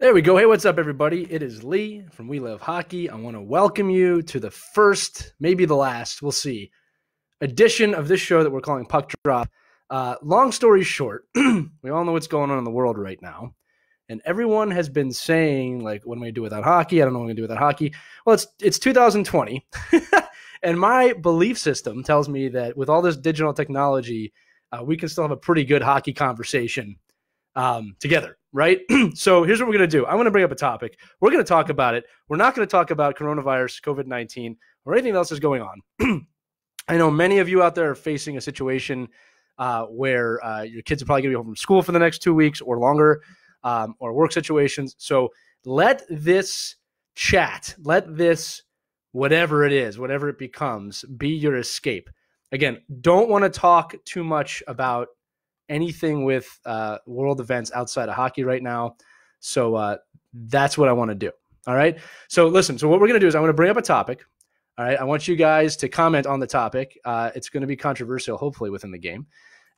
There we go. Hey, what's up, everybody? It is Lee from We Live Hockey. I want to welcome you to the first, maybe the last, we'll see, edition of this show that we're calling Puck Drop. Uh, long story short, we all know what's going on in the world right now. And everyone has been saying, like, what am I going to do without hockey? I don't know what I'm going to do without hockey. Well, it's, it's 2020. and my belief system tells me that with all this digital technology, uh, we can still have a pretty good hockey conversation um, together right? so here's what we're going to do. I'm going to bring up a topic. We're going to talk about it. We're not going to talk about coronavirus, COVID 19, or anything else that's going on. I know many of you out there are facing a situation uh, where uh, your kids are probably going to be home from school for the next two weeks or longer, um, or work situations. So let this chat, let this whatever it is, whatever it becomes, be your escape. Again, don't want to talk too much about anything with uh, world events outside of hockey right now. So uh, that's what I want to do. All right. So listen. So what we're going to do is I'm going to bring up a topic. All right. I want you guys to comment on the topic. Uh, it's going to be controversial, hopefully within the game,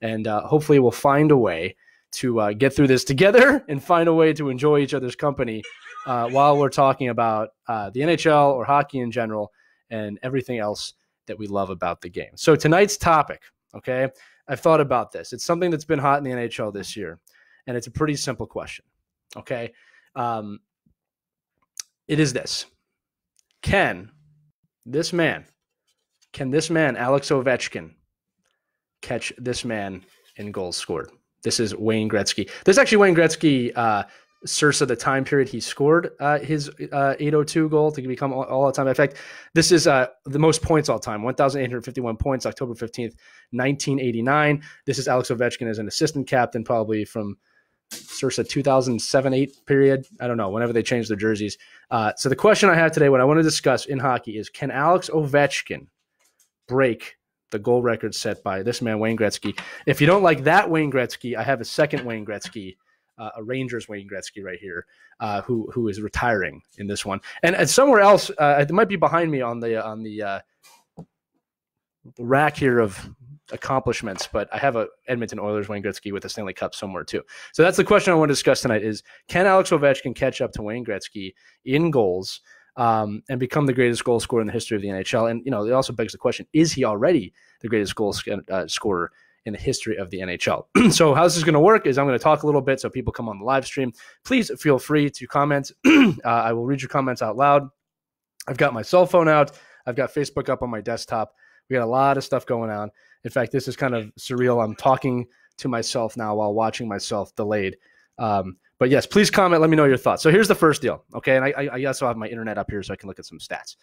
and uh, hopefully we'll find a way to uh, get through this together and find a way to enjoy each other's company uh, while we're talking about the NHL or hockey in general and everything else that we love about the game. So tonight's topic. Okay. I've thought about this. It's something that's been hot in the NHL this year, and it's a pretty simple question. Okay. Um, it is this Can this man, can this man, Alex Ovechkin, catch this man in goals scored? This is Wayne Gretzky. This is actually Wayne Gretzky uh, Sursa the time period he scored uh, his uh, 802 goal to become all, all time. In fact, this is uh, the most points all time 1,851 points, October 15th, 1989. This is Alex Ovechkin as an assistant captain, probably from Sursa 2007 8 period. I don't know, whenever they changed their jerseys. Uh, so the question I have today, what I want to discuss in hockey is can Alex Ovechkin break the goal record set by this man, Wayne Gretzky? If you don't like that Wayne Gretzky, I have a second Wayne Gretzky uh, a Rangers Wayne Gretzky right here, uh, who who is retiring in this one, and, and somewhere else, uh, it might be behind me on the on the, uh, rack here of accomplishments, but I have a Edmonton Oilers Wayne Gretzky with a Stanley Cup somewhere too. So that's the question I want to discuss tonight: is can Alex Ovechkin catch up to Wayne Gretzky in goals? Um, and become the greatest goal scorer in the history of the NHL. And you know, it also begs the question: Is he already the greatest goal uh, scorer in the history of the NHL. so, how this is going to work is I'm going to talk a little bit so people come on the live stream. Please feel free to comment. uh, I will read your comments out loud. I've got my cell phone out, I've got Facebook up on my desktop. We got a lot of stuff going on. In fact, this is kind of surreal. I'm talking to myself now while watching myself delayed. Um, but yes, please comment. Let me know your thoughts. So here's the first deal. Okay. And I, I also have my internet up here so I can look at some stats.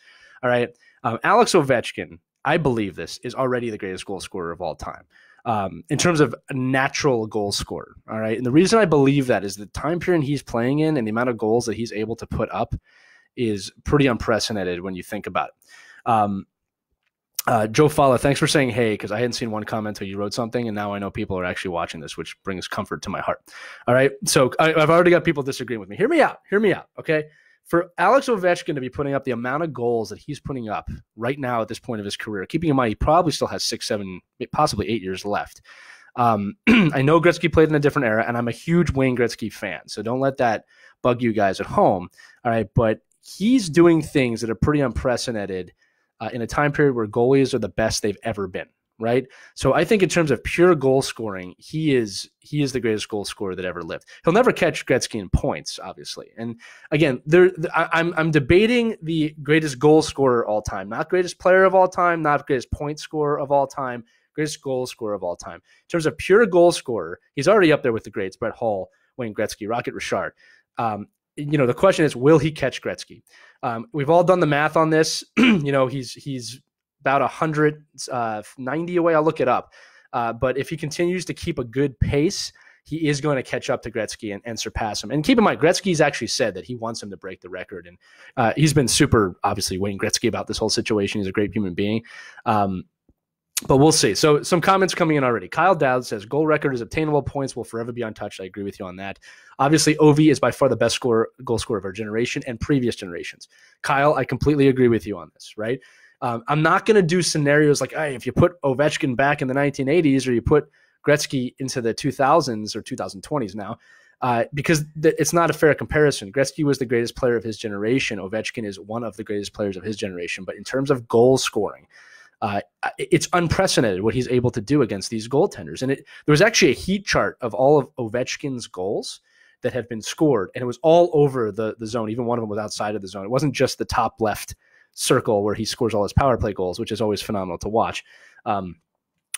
All right. Um, Alex Ovechkin, I believe this, is already the greatest goal scorer of all time um, in terms of natural goal scorer. All right. And the reason I believe that is the time period he's playing in and the amount of goals that he's able to put up is pretty unprecedented when you think about it. Um, uh, Joe Falla, thanks for saying hey, because I hadn't seen one comment until you wrote something, and now I know people are actually watching this, which brings comfort to my heart. All right. So I, I've already got people disagreeing with me. Hear me out. Hear me out. Okay for Alex Ovechkin to be putting up the amount of goals that he's putting up right now at this point of his career, keeping in mind he probably still has six, seven, possibly eight years left. Um, I know Gretzky played in a different era, and I'm a huge Wayne Gretzky fan, so don't let that bug you guys at home. All right, but he's doing things that are pretty unprecedented uh, in a time period where goalies are the best they've ever been right? So I think in terms of pure goal scoring, he is he is the greatest goal scorer that ever lived. He'll never catch Gretzky in points, obviously. And again, there I'm I'm debating the greatest goal scorer all time, not greatest player of all time, not greatest point scorer of all time, greatest goal scorer of all time. In terms of pure goal scorer, he's already up there with the greats: Brett Hull, Wayne Gretzky, Rocket Richard. Um, you know, the question is, will he catch Gretzky? Um, we've all done the math on this. you know, he's he's about 190 uh, away. I'll look it up. Uh, but if he continues to keep a good pace, he is going to catch up to Gretzky and, and, surpass him. And keep in mind, Gretzky's actually said that he wants him to break the record. And uh, he's been super, obviously, Wayne Gretzky about this whole situation. He's a great human being. Um, but we'll see. So some comments coming in already. Kyle Dowd says goal record is obtainable. Points will forever be untouched. I agree with you on that. Obviously, Ovi is by far the best scorer, goal scorer of our generation and previous generations. Kyle, I completely agree with you on this. Right? Um, I'm not going to do scenarios like, hey, if you put Ovechkin back in the 1980s or you put Gretzky into the 2000s or 2020s now, uh, because th- it's not a fair comparison. Gretzky was the greatest player of his generation. Ovechkin is one of the greatest players of his generation. But in terms of goal scoring, uh, it's unprecedented what he's able to do against these goaltenders. And it, there was actually a heat chart of all of Ovechkin's goals that have been scored, and it was all over the the zone. Even one of them was outside of the zone. It wasn't just the top left circle where he scores all his power play goals, which is always phenomenal to watch. Um,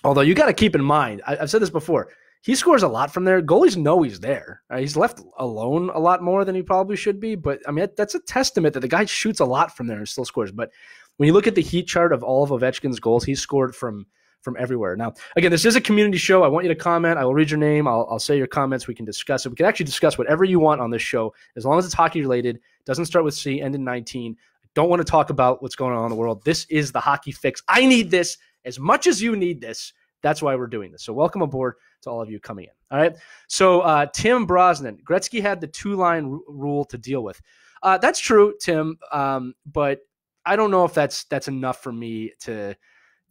although you got to keep in mind, I, have said this before he scores a lot from there. Goalies know he's there. Right? He's left alone a lot more than he probably should be. But I mean, that's a testament that the guy shoots a lot from there and still scores. But when you look at the heat chart of all of Ovechkin's goals, he's scored from from everywhere. Now, again, this is a community show. I want you to comment. I will read your name. I'll, I'll say your comments. We can discuss it. We can actually discuss whatever you want on this show, as long as it's hockey related. Doesn't start with C, end in 19. Don't want to talk about what's going on in the world. This is the hockey fix. I need this as much as you need this. That's why we're doing this. So welcome aboard to all of you coming in. All right. So uh, Tim Brosnan, Gretzky had the two line r- rule to deal with. Uh, that's true, Tim. Um, but I don't know if that's that's enough for me to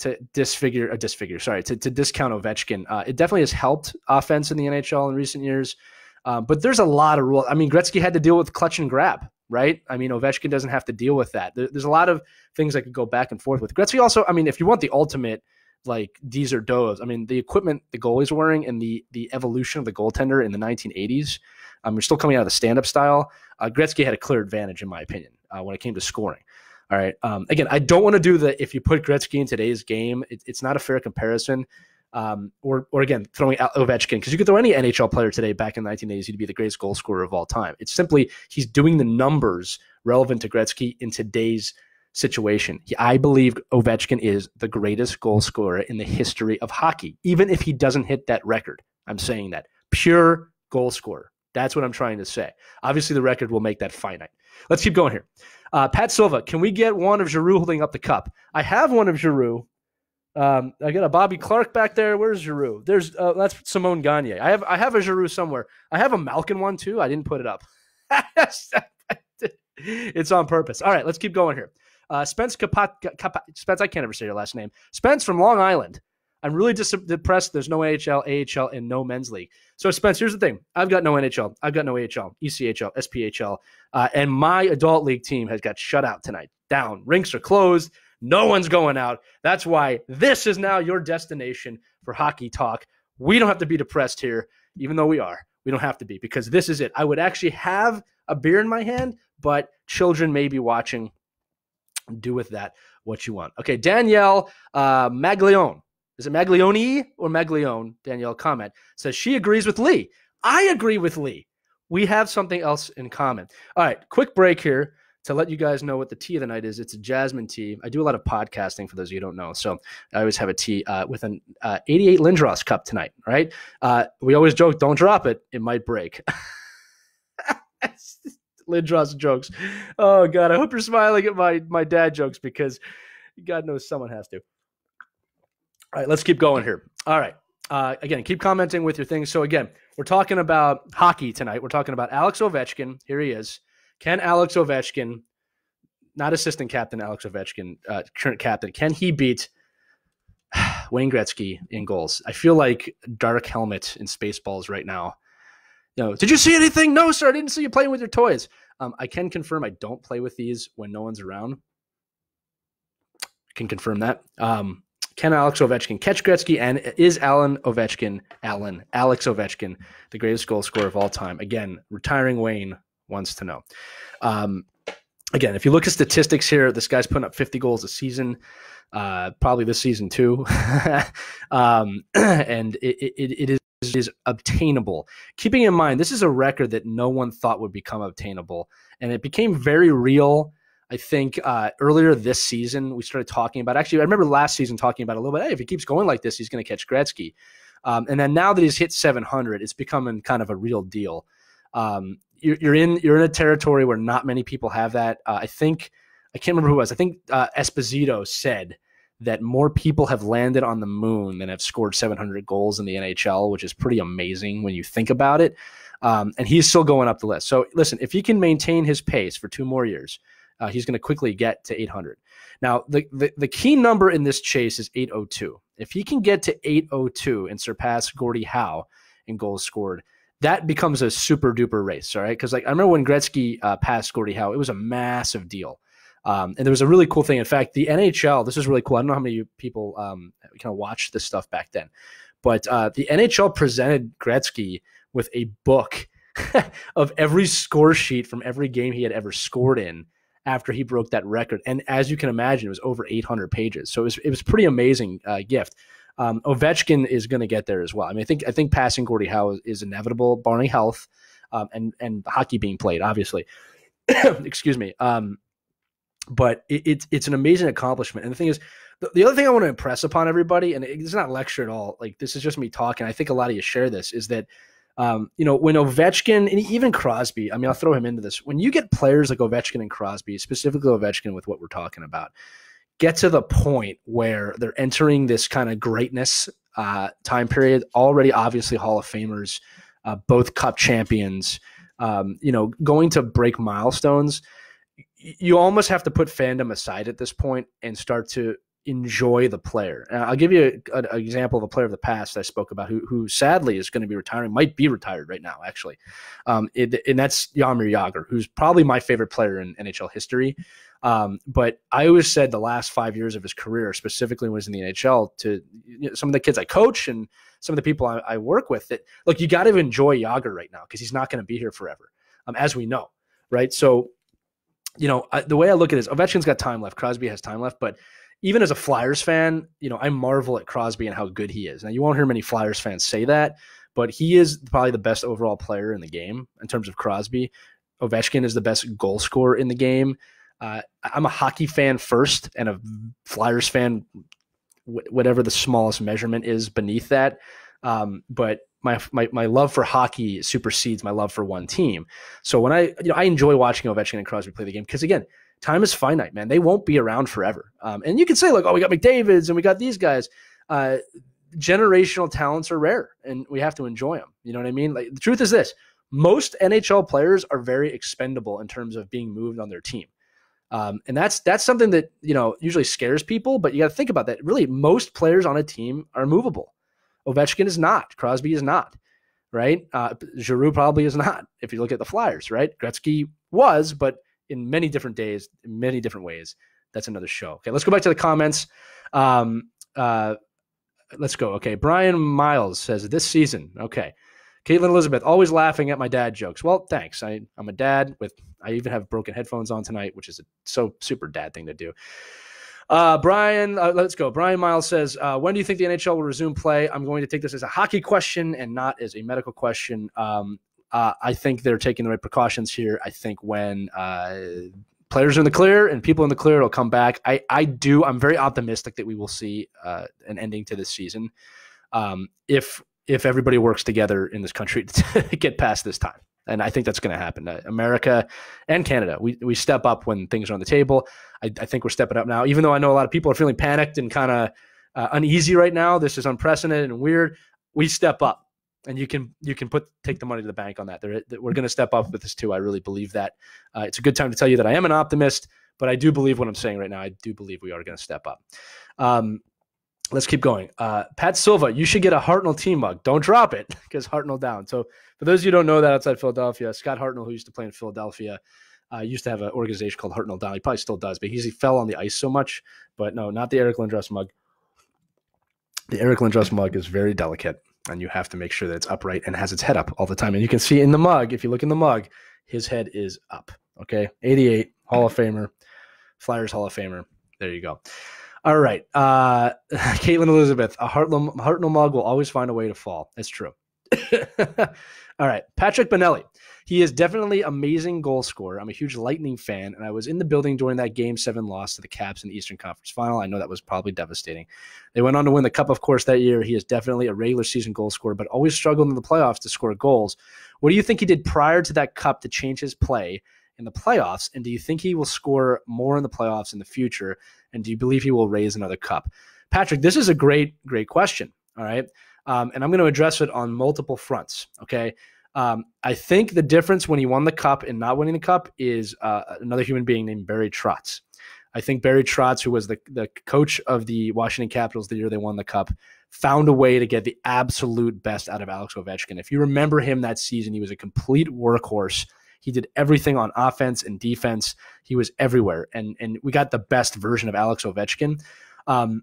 to disfigure, uh, disfigure. Sorry, to, to discount Ovechkin. Uh, it definitely has helped offense in the NHL in recent years. Um, but there's a lot of rules. I mean, Gretzky had to deal with clutch and grab, right? I mean, Ovechkin doesn't have to deal with that. There, there's a lot of things that could go back and forth with Gretzky. Also, I mean, if you want the ultimate like these are does. I mean, the equipment the goalie's wearing and the the evolution of the goaltender in the 1980s. Um, we're still coming out of the stand up style. Uh, Gretzky had a clear advantage, in my opinion, uh, when it came to scoring. All right. Um, again, I don't want to do the if you put Gretzky in today's game, it, it's not a fair comparison. Um, or, or again, throwing out Ovechkin because you could throw any NHL player today back in the 1980s, he'd be the greatest goal scorer of all time. It's simply he's doing the numbers relevant to Gretzky in today's situation. He, I believe Ovechkin is the greatest goal scorer in the history of hockey, even if he doesn't hit that record. I'm saying that pure goal scorer. That's what I'm trying to say. Obviously, the record will make that finite. Let's keep going here. Uh, Pat Silva, can we get one of Giroux holding up the cup? I have one of Giroux. Um, I got a Bobby Clarke back there. Where's Giroux? There's uh, that's Simon Gagne. I have I have a Giroux somewhere. I have a Malkin one too. I didn't put it up. it's on purpose. All right, let's keep going here. Uh, Spence Kapat, Kapat, Spence, I can't ever say your last name. Spence from Long Island. I'm really dis- depressed. There's no AHL, AHL, and no men's league. So, Spence, here's the thing: I've got no NHL, I've got no AHL, ECHL, SPHL, uh, and my adult league team has got shut out tonight. Down, rinks are closed. No one's going out. That's why this is now your destination for hockey talk. We don't have to be depressed here, even though we are. We don't have to be because this is it. I would actually have a beer in my hand, but children may be watching do with that what you want. Okay, Danielle uh, Maglione. Is it Maglione or Maglione? Danielle comment says she agrees with Lee. I agree with Lee. We have something else in common. All right, quick break here to let you guys know what the tea of the night is. It's a jasmine tea. I do a lot of podcasting for those of you who don't know. So I always have a tea uh, with an uh, 88 Lindros cup tonight, right? Uh, we always joke, don't drop it. It might break. Lindros jokes. Oh God, I hope you're smiling at my my dad jokes because God knows someone has to. All right, let's keep going here. All right. Uh, again, keep commenting with your things. So again, we're talking about hockey tonight. We're talking about Alex Ovechkin. Here he is. Can Alex Ovechkin, not assistant captain Alex Ovechkin, uh, current captain, can he beat Wayne Gretzky in goals? I feel like Dark Helmet in Spaceballs right now you know, did you see anything? No, sir. I didn't see you playing with your toys. Um, I can confirm I don't play with these when no one's around. Can confirm that. Um, can Alex Ovechkin catch Gretzky? And is Alan Ovechkin, Alan, Alex Ovechkin, the greatest goal scorer of all time? Again, retiring Wayne wants to know. Um, again, if you look at statistics here, this guy's putting up 50 goals a season, uh, probably this season too. um, and it, it, it is is obtainable. Keeping in mind, this is a record that no one thought would become obtainable, and it became very real. I think uh, earlier this season we started talking about. Actually, I remember last season talking about a little bit. Hey, if he keeps going like this, he's going to catch Gretzky. Um, and then now that he's hit 700, it's becoming kind of a real deal. Um, you're, you're, in you're in a territory where not many people have that. Uh, I think I can't remember who was. I think uh, Esposito said that more people have landed on the moon than have scored 700 goals in the NHL, which is pretty amazing when you think about it. Um, and he's still going up the list. So listen, if he can maintain his pace for two more years, uh, he's going to quickly get to 800. Now, the, the, the key number in this chase is 802. If he can get to 802 and surpass Gordie Howe in goals scored, that becomes a super duper race. All right, because like I remember when Gretzky uh, passed Gordie Howe, it was a massive deal. Um, and there was a really cool thing. In fact, the NHL, this is really cool. I don't know how many people um, kind of watched this stuff back then, but uh, the NHL presented Gretzky with a book of every score sheet from every game he had ever scored in after he broke that record. And as you can imagine, it was over 800 pages. So it was, it was pretty amazing uh, gift. Um, Ovechkin is going to get there as well. I mean, I think I think passing Gordie Howe is, inevitable, Barney health um, and and hockey being played, obviously. Excuse me. Um, but it, it's it's an amazing accomplishment. And the thing is, the, the other thing I want to impress upon everybody, and it's not lecture at all. Like this is just me talking. I think a lot of you share this. Is that um, you know, when Ovechkin and even Crosby, I mean, I'll throw him into this. When you get players like Ovechkin and Crosby, specifically Ovechkin with what we're talking about, get to the point where they're entering this kind of greatness uh, time period, already obviously Hall of Famers, uh, both cup champions, um, you know, going to break milestones, you almost have to put fandom aside at this point and start to enjoy the player. And I'll give you an example of a player of the past I spoke about who, who sadly is going to be retiring, might be retired right now, actually. Um, it, and that's Jaromir Jagr, who's probably my favorite player in NHL history. Um, but I always said the last five years of his career, specifically when he was in the NHL, to you know, some of the kids I coach and some of the people I, I work with, that look, you got to enjoy Jagr right now because he's not going to be here forever, um, as we know, right? So, you know, I, the way I look at it is Ovechkin's got time left, Crosby has time left, but even as a Flyers fan, you know, I marvel at Crosby and how good he is. Now, you won't hear many Flyers fans say that, but he is probably the best overall player in the game in terms of Crosby. Ovechkin is the best goal scorer in the game. Uh, I'm a hockey fan first and a Flyers fan, whatever the smallest measurement is beneath that. Um, but my, my my love for hockey supersedes my love for one team. So when I you know I enjoy watching Ovechkin and Crosby play the game because again time is finite, man. They won't be around forever. Um, and you can say like, oh, we got McDavid's and we got these guys. Uh, generational talents are rare, and we have to enjoy them. You know what I mean? Like the truth is this: most NHL players are very expendable in terms of being moved on their team. Um, and that's that's something that you know usually scares people, but you got to think about that. Really, most players on a team are movable. Ovechkin is not. Crosby is not. Right? Uh, Giroux probably is not. If you look at the Flyers, right? Gretzky was, but in many different days, in many different ways. That's another show. Okay, let's go back to the comments. Um, uh, let's go. Okay, Brian Miles says this season. Okay, Caitlin Elizabeth always laughing at my dad jokes. Well, thanks. I, I'm a dad with. I even have broken headphones on tonight, which is a so super dad thing to do. Uh, Brian, uh, let's go. Brian Miles says, uh, "When do you think the NHL will resume play?" I'm going to take this as a hockey question and not as a medical question. Um, uh, I think they're taking the right precautions here. I think when uh, players are in the clear and people in the clear it'll come back. I, I do. I'm very optimistic that we will see uh, an ending to this season um, if if everybody works together in this country to get past this time. And I think that's going to happen. Uh, America and Canada, we, we step up when things are on the table. I, I, think we're stepping up now, even though I know a lot of people are feeling panicked and kind of uh, uneasy right now. This is unprecedented and weird. We step up and you can you can put take the money to the bank on that. They're, we're going to step up with this too. I really believe that. Uh, it's a good time to tell you that I am an optimist, but I do believe what I'm saying right now. I do believe we are going to step up. Um, let's keep going. Uh, Pat Silva, you should get a Hartnell team mug. Don't drop it because Hartnell down. So for those of you who don't know that outside Philadelphia, Scott Hartnell, who used to play in Philadelphia, uh, used to have an organization called Hartnell Down. He probably still does, but he fell on the ice so much. But no, not the Eric Lindros mug. The Eric Lindros mug is very delicate and you have to make sure that it's upright and has its head up all the time. And you can see in the mug, if you look in the mug, his head is up. Okay, 88 Hall of Famer, Flyers Hall of Famer. There you go. All right, uh, Caitlin Elizabeth, a Hartnell, Hartnell mug will always find a way to fall. That's true. all right, Patrick Benelli. He is definitely amazing goal scorer. I'm a huge Lightning fan, and I was in the building during that Game Seven loss to the Caps in the Eastern Conference Final. I know that was probably devastating. They went on to win the Cup, of course, that year. He is definitely a regular season goal scorer, but always struggled in the playoffs to score goals. What do you think he did prior to that Cup to change his play? In the playoffs? And do you think he will score more in the playoffs in the future? And do you believe he will raise another cup? Patrick, this is a great, great question. All right. Um, and I'm going to address it on multiple fronts. Okay. Um, I think the difference when he won the cup and not winning the cup is uh, another human being named Barry Trotz. I think Barry Trotz, who was the, the coach of the Washington Capitals the year they won the cup, found a way to get the absolute best out of Alex Ovechkin. If you remember him that season, he was a complete workhorse. He did everything on offense and defense. He was everywhere, and and we got the best version of Alex Ovechkin. Um,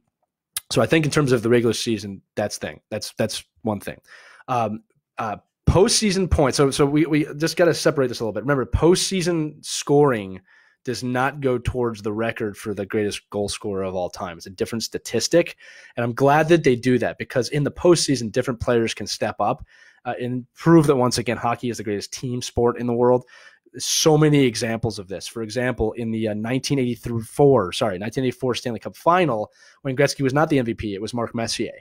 so I think in terms of the regular season, that's thing. That's that's one thing. Um, uh, postseason points. So so we we just got to separate this a little bit. Remember, postseason scoring does not go towards the record for the greatest goal scorer of all time. It's a different statistic, and I'm glad that they do that because in the postseason, different players can step up uh, and prove that once again, hockey is the greatest team sport in the world. So many examples of this. For example, in the uh, 1984, sorry, 1984 Stanley Cup Final, when Gretzky was not the MVP, it was Mark Messier.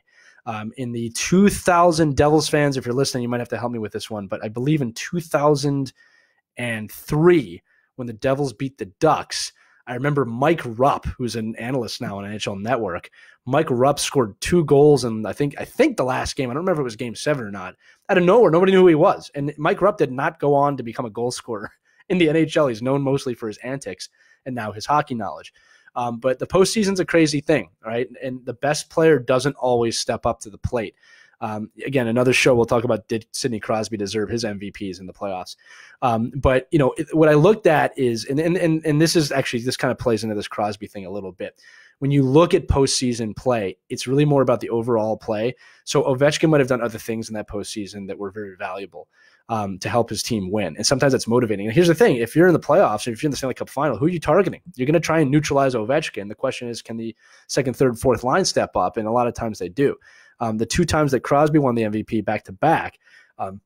Um, in the 2000 Devils fans, if you're listening, you might have to help me with this one, but I believe in 2003 when the Devils beat the Ducks. I remember Mike Rupp, who's an analyst now on NHL Network. Mike Rupp scored two goals and I think I think the last game. I don't remember if it was Game Seven or not. Out of nowhere, nobody knew who he was, and Mike Rupp did not go on to become a goal scorer in the NHL. He's known mostly for his antics and now his hockey knowledge. Um, but the postseason's a crazy thing, right? And the best player doesn't always step up to the plate. Um, again, another show we'll talk about did Sidney Crosby deserve his MVPs in the playoffs? Um, but you know what I looked at is, and, and and and this is actually this kind of plays into this Crosby thing a little bit. When you look at postseason play, it's really more about the overall play. So Ovechkin might have done other things in that postseason that were very valuable um, to help his team win. And sometimes that's motivating. And here's the thing: if you're in the playoffs, if you're in the Stanley Cup final, who are you targeting? You're going to try and neutralize Ovechkin. The question is, can the second, third, fourth line step up? And a lot of times they do. Um, the two times that Crosby won the MVP back to back, um,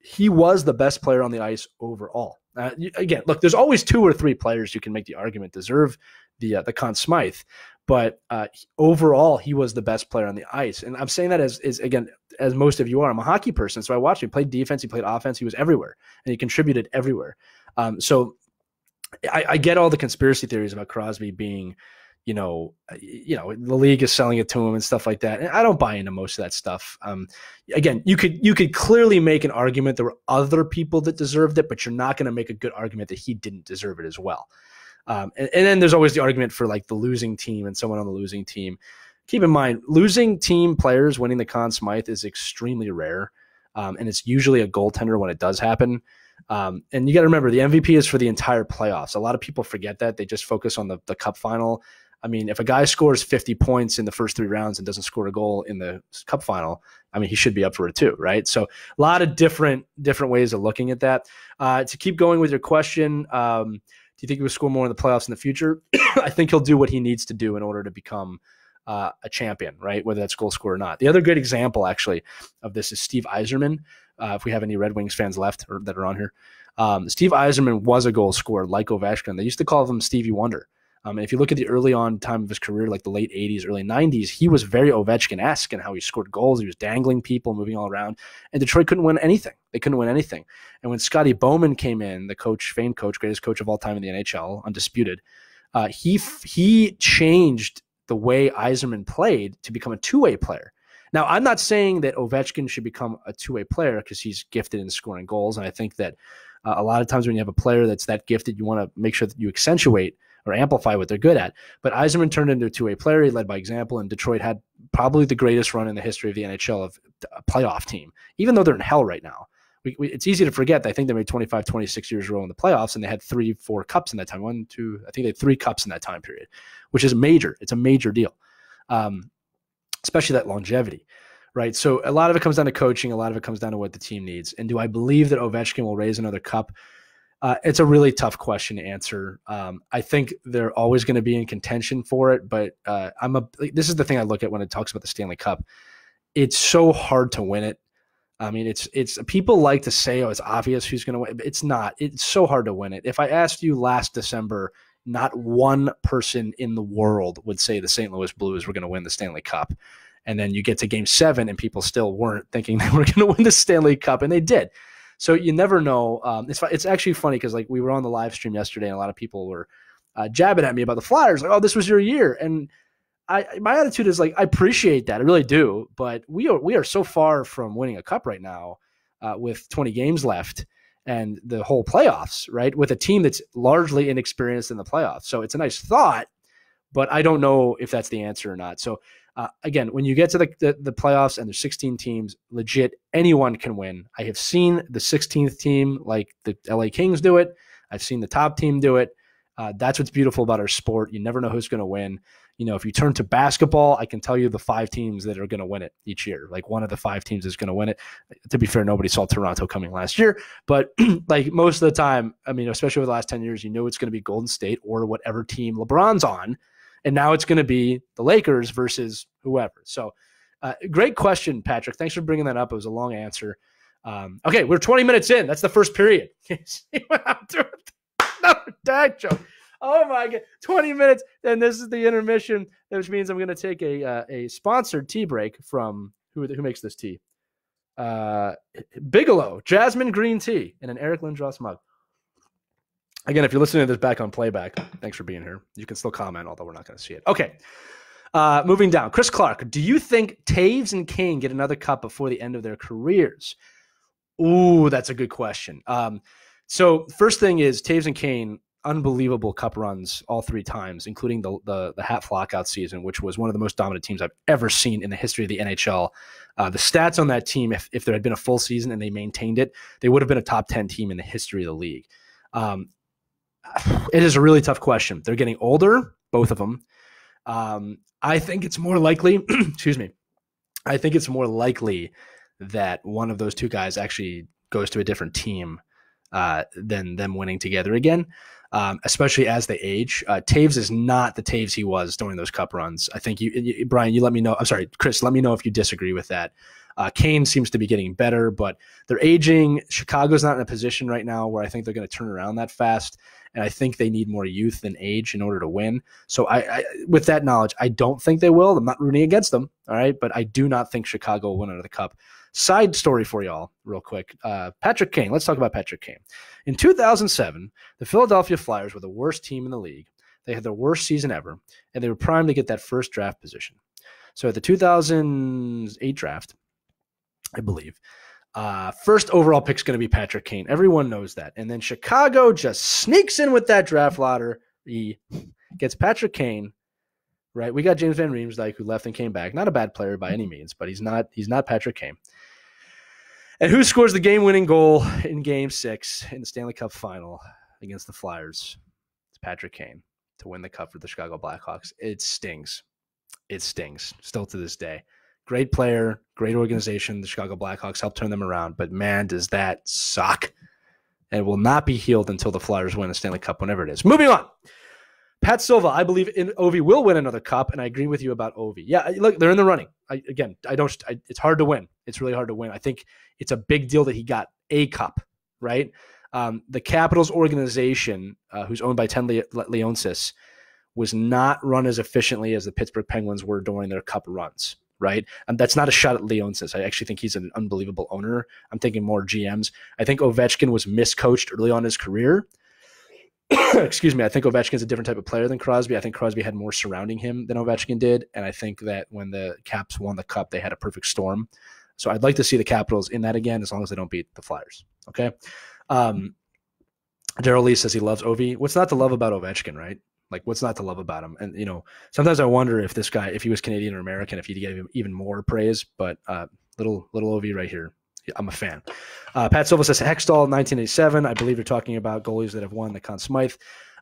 he was the best player on the ice overall. Uh, again, look, there's always two or three players you can make the argument deserve the uh, the Conn Smythe, but uh, overall he was the best player on the ice. And I'm saying that as is again as most of you are. I'm a hockey person, so I watched. He played defense, he played offense, he was everywhere, and he contributed everywhere. Um, so I, I, get all the conspiracy theories about Crosby being you know, uh, you know, the league is selling it to him and stuff like that. And I don't buy into most of that stuff. Um, again, you could you could clearly make an argument there were other people that deserved it, but you're not going to make a good argument that he didn't deserve it as well. Um, and, and, then there's always the argument for like the losing team and someone on the losing team. Keep in mind, losing team players winning the Conn Smythe is extremely rare, um, and it's usually a goaltender when it does happen. Um, and you got to remember, the MVP is for the entire playoffs. A lot of people forget that; they just focus on the the Cup final I mean, if a guy scores 50 points in the first three rounds and doesn't score a goal in the cup final, I mean, he should be up for it too, right? So a lot of different different ways of looking at that. Uh, to keep going with your question, um, do you think he will score more in the playoffs in the future? I think he'll do what he needs to do in order to become uh, a champion, right? Whether that's goal scorer or not. The other great example, actually, of this is Steve Yzerman. Uh, if we have any Red Wings fans left or that are on here, um, Steve Yzerman was a goal scorer like Ovechkin. They used to call him Stevie Wonder. Um, and if you look at the early on time of his career, like the late 80s, early 90s, he was very Ovechkin esque in how he scored goals. He was dangling people, moving all around. And Detroit couldn't win anything. They couldn't win anything. And when Scotty Bowman came in, the coach, famed coach, greatest coach of all time in the NHL, undisputed, uh, he he changed the way Yzerman played to become a two way player. Now, I'm not saying that Ovechkin should become a two way player because he's gifted in scoring goals. And I think that uh, a lot of times when you have a player that's that gifted, you want to make sure that you accentuate or amplify what they're good at. But Yzerman turned into a two way player. He led by example, and Detroit had probably the greatest run in the history of the NHL of a playoff team, even though they're in hell right now. We, we, it's easy to forget. I think they made 25, 26 years row in the playoffs, and they had three, four cups in that time. One, two, I think they had three cups in that time period, which is major. It's a major deal, um, especially that longevity, right? So a lot of it comes down to coaching. A lot of it comes down to what the team needs. And do I believe that Ovechkin will raise another cup? Uh, it's a really tough question to answer. Um, I think they're always going to be in contention for it, but uh, I'm a. This is the thing I look at when it talks about the Stanley Cup. It's so hard to win it. I mean, it's it's people like to say, "Oh, it's obvious who's going to win." It's not. It's so hard to win it. If I asked you last December, not one person in the world would say the St. Louis Blues were going to win the Stanley Cup. And then you get to Game Seven, and people still weren't thinking they were going to win the Stanley Cup, and they did. So you never know. Um, it's it's actually funny because like we were on the live stream yesterday, and a lot of people were uh, jabbing at me about the Flyers, like, "Oh, this was your year," and I my attitude is like I appreciate that, I really do, but we are we are so far from winning a cup right now, uh, with 20 games left and the whole playoffs, right? With a team that's largely inexperienced in the playoffs. So it's a nice thought, but I don't know if that's the answer or not. So Uh, again, when you get to the, the, the playoffs and there's 16 teams, legit anyone can win. I have seen the 16th team, like the LA Kings, do it. I've seen the top team do it. Uh, that's what's beautiful about our sport. You never know who's going to win. You know, if you turn to basketball, I can tell you the five teams that are going to win it each year. Like one of the five teams is going to win it. To be fair, nobody saw Toronto coming last year, but like most of the time, I mean, especially over the last 10 years, you know it's going to be Golden State or whatever team LeBron's on. And now it's going to be the Lakers versus whoever. So, uh, great question, Patrick. Thanks for bringing that up. It was a long answer. Um, okay, we're 20 minutes in. That's the first period. Dad joke. Oh my god, 20 minutes. And this is the intermission, which means I'm going to take a uh, a sponsored tea break from who who makes this tea? Uh, Bigelow Jasmine Green Tea in an Eric Lindros mug. Again, if you're listening to this back on playback, thanks for being here. You can still comment, although we're not going to see it. Okay. Uh, moving down, Chris Clark. Do you think Toews and Kane get another cup before the end of their careers? Ooh, that's a good question. Um, so first thing is Toews and Kane, unbelievable cup runs all three times, including the the, the Hat Flockout season, which was one of the most dominant teams I've ever seen in the history of the NHL. Uh, the stats on that team, if, if there had been a full season and they maintained it, they would have been a top 10 team in the history of the league. Um, it is a really tough question. They're getting older, both of them. Um, I think it's more likely, excuse me, I think it's more likely that one of those two guys actually goes to a different team uh, than them winning together again, um, especially as they age. Uh, Toews is not the Toews he was during those cup runs. I think you, you, Brian, you let me know. I'm sorry, Chris, let me know if you disagree with that. Uh, Kane seems to be getting better, but they're aging. Chicago's not in a position right now where I think they're going to turn around that fast. And I think they need more youth than age in order to win. So, I, I, with that knowledge, I don't think they will. I'm not rooting against them. All right. But I do not think Chicago will win out of the cup. Side story for y'all, real quick. Uh, Patrick Kane. Let's talk about Patrick Kane. In 2007, the Philadelphia Flyers were the worst team in the league. They had their worst season ever, and they were primed to get that first draft position. So at the 2008 draft, I believe, uh, first overall pick is going to be Patrick Kane. Everyone knows that. And then Chicago just sneaks in with that draft lottery, he gets Patrick Kane. Right, we got James Van Riemsdyk who left and came back. Not a bad player by any means, but he's not he's not Patrick Kane. And who scores the game-winning goal in Game Six in the Stanley Cup Final against the Flyers? It's Patrick Kane to win the cup for the Chicago Blackhawks. It stings. It stings still to this day great player, great organization. The Chicago Blackhawks helped turn them around, but man, does that suck. And it will not be healed until the Flyers win the Stanley Cup, whenever it is. Moving on. Pat Silva, I believe in Ovi will win another cup, and I agree with you about Ovi. Yeah, look, they're in the running. I, again, I don't. I, it's hard to win. It's really hard to win. I think it's a big deal that he got a cup, right? Um, the Capitals organization, uh, who's owned by Ted Le- Leonsis, was not run as efficiently as the Pittsburgh Penguins were during their cup runs right? And that's not a shot at Leonsis. I actually think he's an unbelievable owner. I'm thinking more GMs. I think Ovechkin was miscoached early on in his career. Excuse me. I think Ovechkin's a different type of player than Crosby. I think Crosby had more surrounding him than Ovechkin did. And I think that when the Caps won the cup, they had a perfect storm. So I'd like to see the Capitals in that again, as long as they don't beat the Flyers. Okay. Um, Daryl Lee says he loves Ovi. What's not to love about Ovechkin, right? Like, what's not to love about him? And you know, sometimes I wonder if this guy, if he was Canadian or American, if he'd get even more praise. But uh, little little Ov right here, I'm a fan. Uh, Pat Silva says Hextall 1987. I believe you're talking about goalies that have won the Conn Smythe.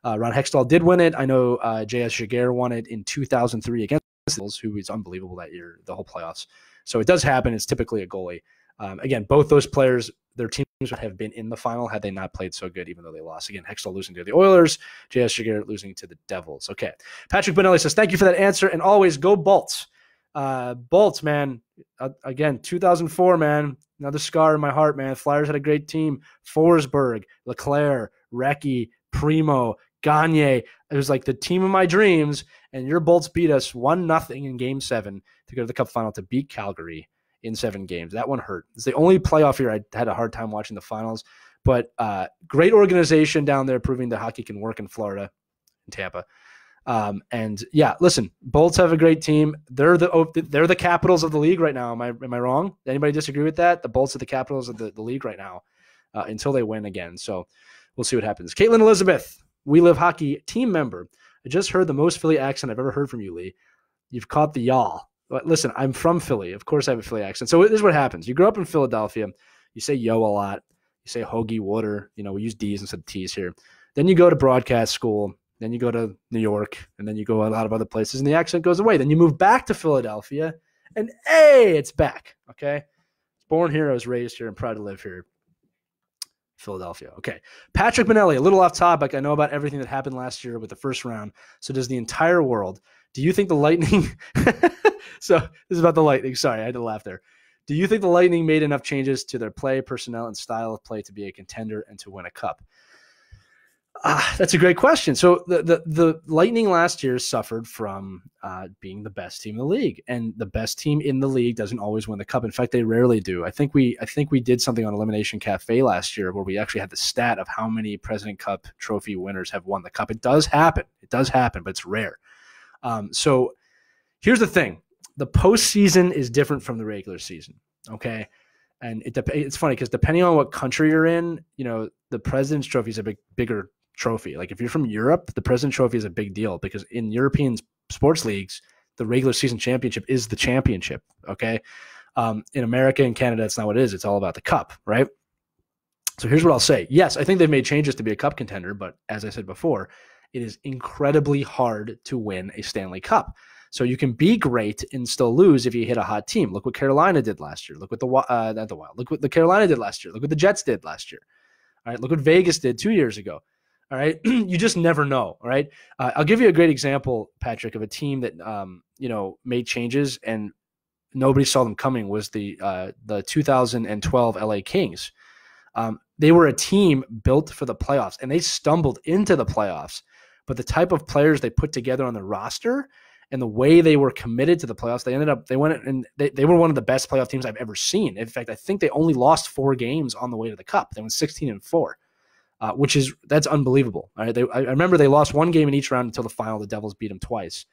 Uh, Ron Hextall did win it. I know uh, J.S. Giguere won it in 2003 against Bills, who was unbelievable that year, the whole playoffs. So it does happen. It's typically a goalie. Um, again, both those players, their teams would have been in the final had they not played so good, even though they lost. Again, Hextall losing to the Oilers, J.S. Giguere losing to the Devils. Okay. Patrick Benelli says, thank you for that answer. And always go Bolts. Uh, Bolts, man. Uh, again, 2004, man. Another scar in my heart, man. Flyers had a great team. Forsberg, LeClair, Recchi, Primeau, Gagne. It was like the team of my dreams. And your Bolts beat us 1 nothing in game seven to go to the cup final to beat Calgary in seven games. That one hurt. It's the only playoff year I had a hard time watching the finals. But uh, great organization down there, proving that hockey can work in Florida, in Tampa. Um, and yeah, listen, Bolts have a great team. They're the they're the capitals of the league right now. Am I am I wrong? Anybody disagree with that? The Bolts are the capitals of the, the league right now uh, until they win again. So we'll see what happens. Caitlin Elizabeth, We Live Hockey team member. I just heard the most Philly accent I've ever heard from you, Lee. You've caught the y'all. Listen, I'm from Philly. Of course, I have a Philly accent. So this is what happens: you grow up in Philadelphia, you say "yo" a lot, you say "hoagie water." You know, we use D's instead of T's here. Then you go to broadcast school. Then you go to New York, and then you go a lot of other places, and the accent goes away. Then you move back to Philadelphia, and hey, it's back. Okay, born here, I was raised here, I'm proud to live here. Philadelphia. Okay. Patrick Benelli, a little off topic. I know about everything that happened last year with the first round. So does the entire world. Do you think the Lightning? so this is about the Lightning. Sorry, I had to laugh there. Do you think the Lightning made enough changes to their play, personnel, and style of play to be a contender and to win a cup? Ah, that's a great question. So the, the, the Lightning last year suffered from uh, being the best team in the league, and the best team in the league doesn't always win the cup. In fact, they rarely do. I think we I think we did something on Elimination Cafe last year where we actually had the stat of how many President Cup trophy winners have won the cup. It does happen. It does happen, but it's rare. Um, so here's the thing: the postseason is different from the regular season. Okay. And it it's funny because depending on what country you're in, you know, the President's Trophy is a big, bigger trophy. Like if you're from Europe, the President Trophy is a big deal because in European sports leagues, the regular season championship is the championship. Okay. Um, in America and Canada, it's not what it is. It's all about the cup, right? So here's what I'll say. Yes, I think they've made changes to be a cup contender, but as I said before, it is incredibly hard to win a Stanley Cup. So you can be great and still lose if you hit a hot team. Look what Carolina did last year. Look what the uh, not the Wild. Look what the Carolina did last year. Look what the Jets did last year. All right. Look what Vegas did two years ago. All right, you just never know. All right, uh, I'll give you a great example, Patrick, of a team that um, you know made changes and nobody saw them coming. Was the uh, the 2012 LA Kings? Um, they were a team built for the playoffs, and they stumbled into the playoffs. But the type of players they put together on the roster and the way they were committed to the playoffs, they ended up they went and they, they were one of the best playoff teams I've ever seen. In fact, I think they only lost four games on the way to the cup. They went 16 and four uh, which is that's unbelievable. Right? They, I remember they lost one game in each round until the final. The Devils beat them twice,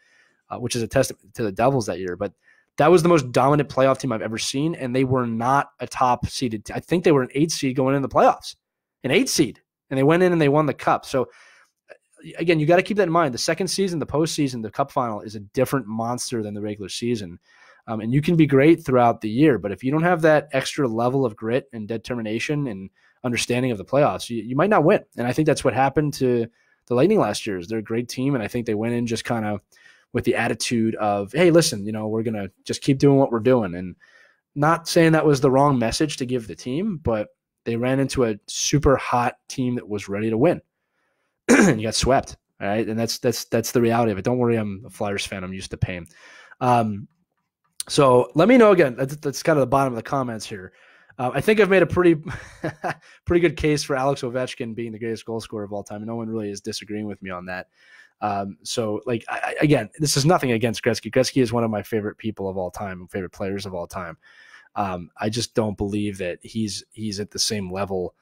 uh, which is a testament to the Devils that year. But that was the most dominant playoff team I've ever seen, and they were not a top seeded. I think they were an eight seed going into the playoffs, an eight seed, and they went in and they won the cup. So uh, again, you got to keep that in mind. The second season, the postseason, the cup final is a different monster than the regular season. Um, and you can be great throughout the year, but if you don't have that extra level of grit and determination and understanding of the playoffs, you, you might not win. And I think that's what happened to the Lightning last year. Is they're a great team, and I think they went in just kind of with the attitude of, hey, listen, you know, we're gonna just keep doing what we're doing, and not saying that was the wrong message to give the team, but they ran into a super hot team that was ready to win, and you got swept. All right, and that's that's that's the reality of it. Don't worry, I'm a Flyers fan. I'm used to pain. Um, so let me know again. That's, that's kind of the bottom of the comments here. Uh, I think I've made a pretty pretty good case for Alex Ovechkin being the greatest goal scorer of all time. No one really is disagreeing with me on that. Um, so, like I, again, this is nothing against Gretzky. Gretzky is one of my favorite people of all time, favorite players of all time. Um, I just don't believe that he's he's at the same level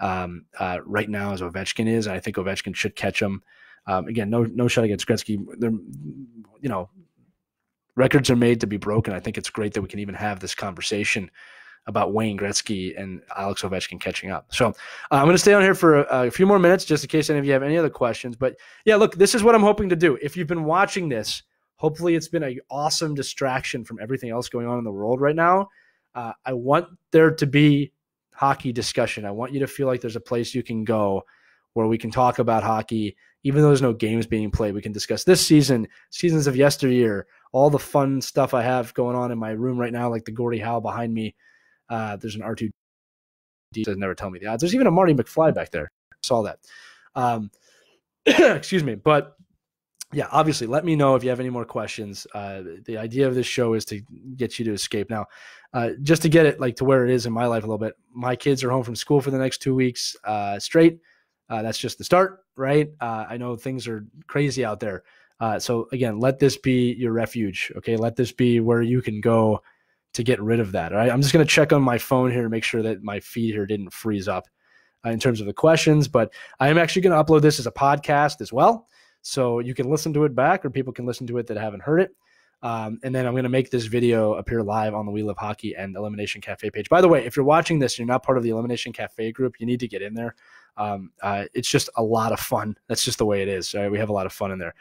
um, uh, right now as Ovechkin is. And I think Ovechkin should catch him. Um, again, no no shot against Gretzky. They're, you know, records are made to be broken. I think it's great that we can even have this conversation about Wayne Gretzky and Alex Ovechkin catching up. So uh, I'm going to stay on here for a, a, few more minutes just in case any of you have any other questions. But yeah, look, this is what I'm hoping to do. If you've been watching this, hopefully it's been an awesome distraction from everything else going on in the world right now. Uh, I want there to be hockey discussion. I want you to feel like there's a place you can go where we can talk about hockey, even though there's no games being played. We can discuss this season, seasons of yesteryear, all the fun stuff I have going on in my room right now, like the Gordie Howe behind me uh, there's an R2 does never tell me the odds. There's even a Marty McFly back there. Saw that. Um, excuse me. But yeah, obviously, let me know if you have any more questions. Uh, the idea of this show is to get you to escape. Now, uh, just to get it like to where it is in my life a little bit. My kids are home from school for the next two weeks uh, straight. Uh, that's just the start, right? Uh, I know things are crazy out there. Uh, so again, let this be your refuge. Okay, let this be where you can go to get rid of that. All right. I'm just going to check on my phone here to make sure that my feed here didn't freeze up uh, in terms of the questions, but I am actually going to upload this as a podcast as well. So you can listen to it back or people can listen to it that haven't heard it. Um, and then I'm going to make this video appear live on the We Live Hockey and Elimination Cafe page. By the way, if you're watching this, you're not part of the Elimination Cafe group, you need to get in there. Um, uh, it's just a lot of fun. That's just the way it is. Right? We have a lot of fun in there.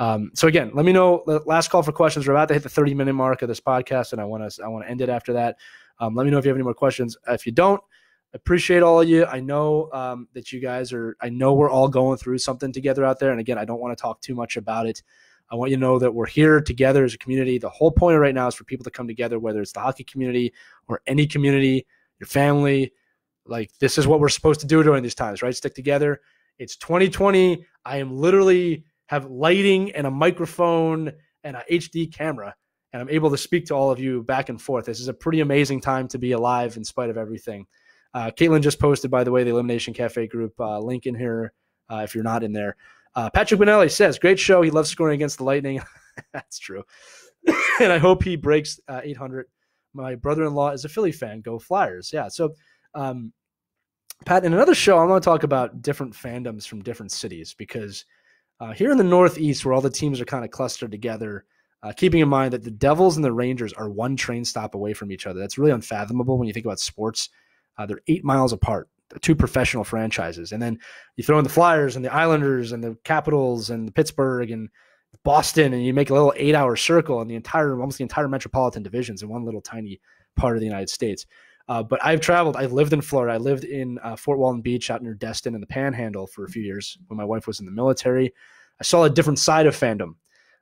Um, so again, let me know. Last call for questions. We're about to hit the 30 minute mark of this podcast, and I want to I want to end it after that. Um, let me know if you have any more questions. If you don't, appreciate all of you. I know um, that you guys are. I know we're all going through something together out there. And again, I don't want to talk too much about it. I want you to know that we're here together as a community. The whole point right now is for people to come together, whether it's the hockey community or any community, your family. Like this is what we're supposed to do during these times, right? Stick together. It's 2020. I am literally have lighting and a microphone and a HD camera, and I'm able to speak to all of you back and forth. This is a pretty amazing time to be alive in spite of everything. Uh, Caitlin just posted, by the way, the Elimination Cafe group uh, link in here uh, if you're not in there. Uh, Patrick Benelli says, "Great show. He loves scoring against the Lightning. That's true, and I hope he breaks uh, 800." My brother-in-law is a Philly fan. Go Flyers! Yeah. So, um, Pat, in another show, I'm going to talk about different fandoms from different cities because uh, here in the Northeast, where all the teams are kind of clustered together. Uh, keeping in mind that the Devils and the Rangers are one train stop away from each other. That's really unfathomable when you think about sports. Uh, they're eight miles apart, two professional franchises. And then you throw in the Flyers and the Islanders and the Capitals and the Pittsburgh and Boston, and you make a little eight hour circle, and the entire, almost the entire metropolitan divisions in one little tiny part of the United States. Uh, but I've traveled. I've lived in Florida. I lived in uh, Fort Walton Beach out near Destin in the Panhandle for a few years when my wife was in the military. I saw a different side of fandom.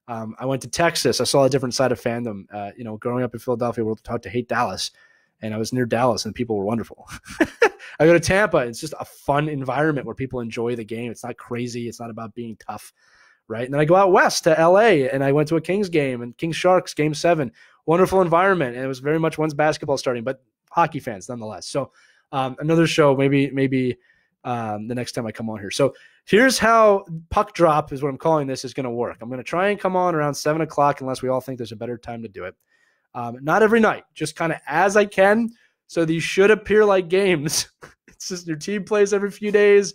Um, I went to Texas. I saw a different side of fandom. Uh, you know, growing up in Philadelphia, we are taught to hate Dallas and I was near Dallas and people were wonderful. I go to Tampa. It's just a fun environment where people enjoy the game. It's not crazy. It's not about being tough, right? And then I go out west to LA and I went to a Kings game and Kings Sharks game seven. Wonderful environment. And it was very much once basketball starting, but hockey fans nonetheless. So um, another show, maybe, maybe um, the next time I come on here. So here's how puck drop is what I'm calling this is going to work. I'm going to try and come on around seven o'clock unless we all think there's a better time to do it. Um, not every night, just kind of as I can. So these should appear like games. it's just your team plays every few days.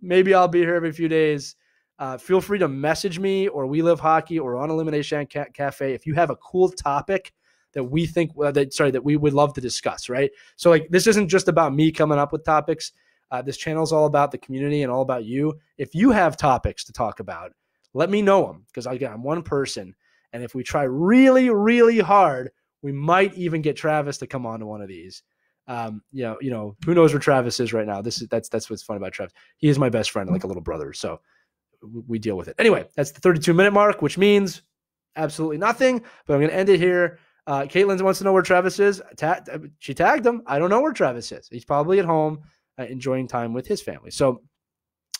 Maybe I'll be here every few days. Uh, feel free to message me or We Live Hockey or on Elimination Cafe if you have a cool topic that we think uh, that sorry that we would love to discuss. Right. So like this isn't just about me coming up with topics. Uh, this channel is all about the community and all about you. If you have topics to talk about, let me know them because again I'm one person and if we try really, really hard, we might even get Travis to come on to one of these. Um, you know, you know, who knows where Travis is right now? This is that's that's what's fun about Travis. He is my best friend, like a little brother. So we deal with it. Anyway, that's the 32 minute mark, which means absolutely nothing. But I'm going to end it here. Uh, Caitlin wants to know where Travis is. Ta- she tagged him. I don't know where Travis is. He's probably at home uh, enjoying time with his family. So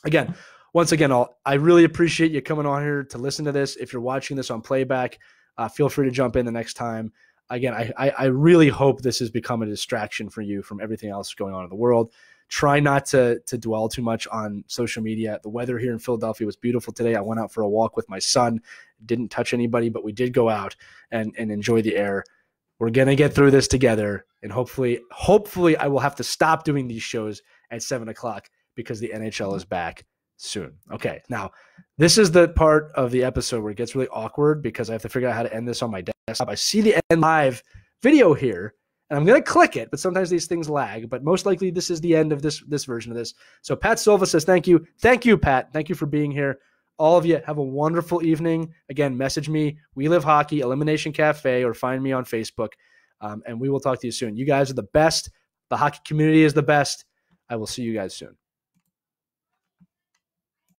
again, once again, I'll, I really appreciate you coming on here to listen to this. If you're watching this on playback, uh, feel free to jump in the next time. Again, I, I, I really hope this has become a distraction for you from everything else going on in the world. Try not to to dwell too much on social media. The weather here in Philadelphia was beautiful today. I went out for a walk with my son. Didn't touch anybody, but we did go out and and enjoy the air. We're gonna get through this together, and hopefully, hopefully, I will have to stop doing these shows at seven o'clock because the NHL is back soon. Okay, now this is the part of the episode where it gets really awkward because I have to figure out how to end this on my desktop. I see the end live video here, and I'm gonna click it, but sometimes these things lag. But most likely, this is the end of this this version of this. So Pat Silva says, "Thank you, thank you, Pat. Thank you for being here." All of you have a wonderful evening. Again, message me. We live hockey, Elimination Cafe, or find me on Facebook, um, and we will talk to you soon. You guys are the best. The hockey community is the best. I will see you guys soon.